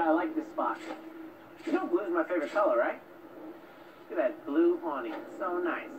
Yeah, I like this spot. You know blue is my favorite color, right? Look at that blue awning. So nice.